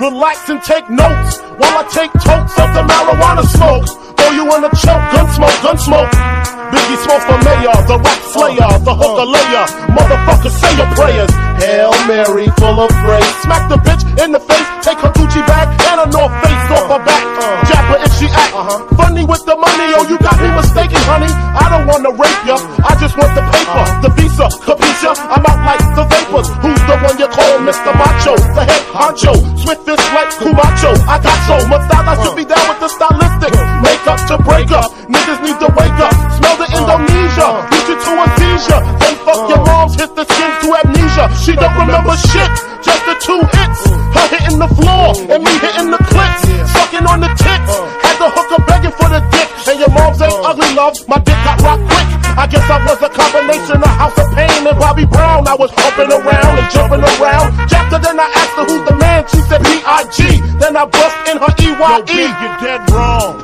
Relax and take notes while I take totes of the marijuana smoke. Throw you in a choke, gun smoke, gun smoke. Biggie Smalls for mayor, the rap slayer, the hooker layer. Motherfucker, say your prayers. Hail Mary, full of grace. Smack the bitch in the face, take her Gucci bag and a North Face off her back. Jab her if she act funny with the money. Oh, you got me mistaken, honey. I don't wanna rape ya, I just want the paper, the visa, capisha. I'm out like the vapors. The one you call Mr. Macho? The head honcho, swiftest like Camacho. I got so much style, I should be down with the stylistic. Make up to break up, niggas need to wake up. Smell the Indonesia, beat you to a seizure. Then fuck your moms, hit the skin to amnesia. She don't remember shit, just the two hits. Her hitting the floor and me hitting the clicks, sucking on the tits. Had the hooker begging for the dick, and your mom's ain't ugly, love. My dick got rock quick. I guess I was a combination of House of Pain and Bobby Brown. I was jumping around and jumping around. Jacked then I asked her who's the man. She said B.I.G. Then I bust in her E.Y.E. you're dead wrong.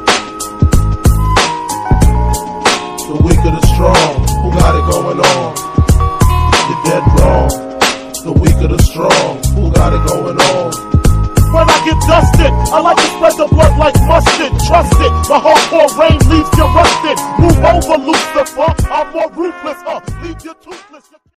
The weak of the strong, who got it going on? You're dead wrong. The weak of the strong, who got it going on? When I get dusted, I like the hardcore rain leaves you rusted. Move over, Lucifer. I'm more ruthless, uh, leave you toothless.